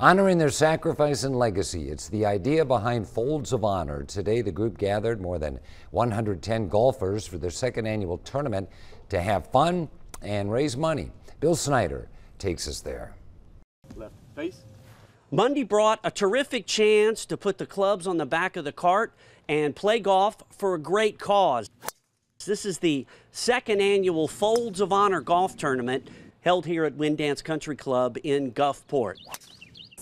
Honoring their sacrifice and legacy. It's the idea behind Folds of Honor. Today, the group gathered more than 110 golfers for their second annual tournament to have fun and raise money. Bill Snyder takes us there. Left face. Monday brought a terrific chance to put the clubs on the back of the cart and play golf for a great cause. This is the second annual Folds of Honor golf tournament held here at Windance Country Club in Gulfport.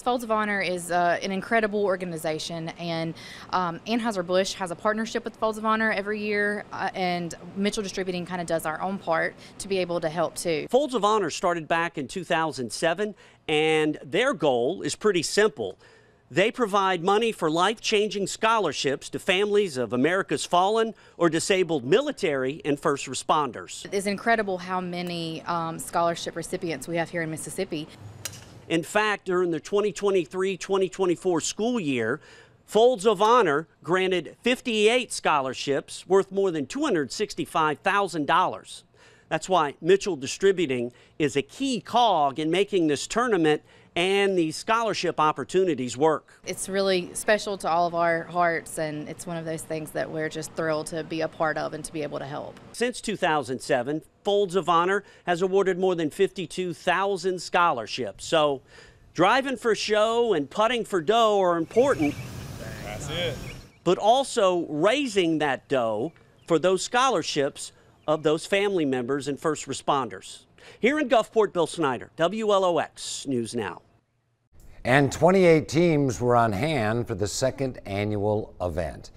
Folds of Honor is uh, an incredible organization, and um, Anheuser-Busch has a partnership with Folds of Honor every year, uh, and Mitchell Distributing kind of does our own part to be able to help too. Folds of Honor started back in 2007, and their goal is pretty simple. They provide money for life changing scholarships to families of America's fallen or disabled military and first responders. It's incredible how many um, scholarship recipients we have here in Mississippi. In fact, during the 2023 2024 school year, Folds of Honor granted 58 scholarships worth more than $265,000. That's why Mitchell Distributing is a key cog in making this tournament and these scholarship opportunities work. It's really special to all of our hearts, and it's one of those things that we're just thrilled to be a part of and to be able to help. Since 2007, Folds of Honor has awarded more than 52,000 scholarships. So, driving for show and putting for dough are important. That's it. But also raising that dough for those scholarships of those family members and first responders. Here in Gulfport, Bill Snyder, WLOX News Now. And 28 teams were on hand for the second annual event.